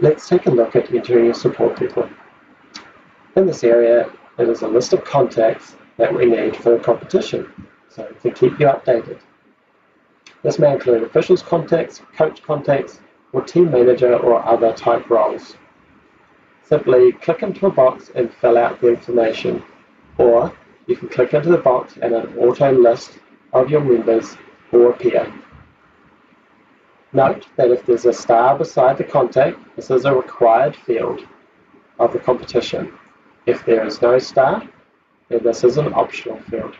Let's take a look at entering your support people. In this area, it is a list of contacts that we need for the competition, so to keep you updated. This may include officials contacts, coach contacts, or team manager or other type roles. Simply click into a box and fill out the information, or you can click into the box and an auto list of your members will appear. Note that if there's a star beside the contact, this is a required field of the competition. If there is no star, then this is an optional field.